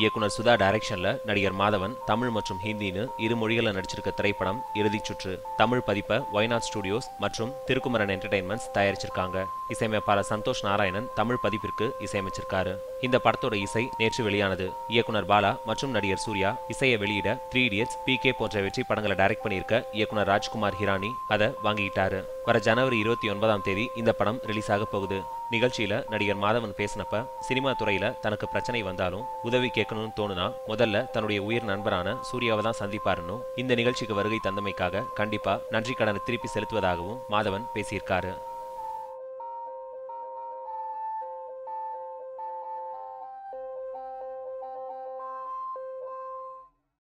இயக்குனர் சுதா டைரக்ஷன்ல நடிகர் மாதவன் தமிழ் மற்றும் ஹிந்தின்னு இரு மொழிகளில் நடிச்சிருக்க திரைப்படம் இறுதிச் சுற்று தமிழ் பதிப்பை ஒய்நாத் ஸ்டுடியோஸ் மற்றும் திருக்குமரன் என்டர்டைன்மெண்ட்ஸ் தயாரிச்சிருக்காங்க. இசையமைப்பாளர் சந்தோஷ் நாராயணன் தமிழ் பதிப்பிற்கு இசையமைச்சிருக்காரு. இந்த படத்தோட இசை நேற்று வெளியானது. இயக்குனர் பாலா மற்றும் நடிகர் சூர்யா இசையை வெளியிட த்ரீ இடியட்ஸ் பி கே போன்ற வெற்றி படங்களை டைரக்ட் பண்ணியிருக்க இயக்குனர் ராஜ்குமார் ஹிரானி அதை வாங்கிக்கிட்டாரு. வர ஜனவரி இருபத்தி ஒன்பதாம் தேதி இந்த படம் ரிலீஸ் ஆக போகுது. நிகழ்ச்சியில நடிகர் மாதவன் பேசினப்ப சினிமா துறையில தனக்கு பிரச்சனை வந்தாலும் உதவி கேட்கணும்னு தோணுனா முதல்ல தன்னுடைய உயிர் நண்பரான சூர்யாவை தான் சந்திப்பாருன்னு இந்த நிகழ்ச்சிக்கு வருகை தந்தமைக்காக கண்டிப்பா நன்றி கடனை திருப்பி செலுத்துவதாகவும் மாதவன் பேசியிருக்காரு.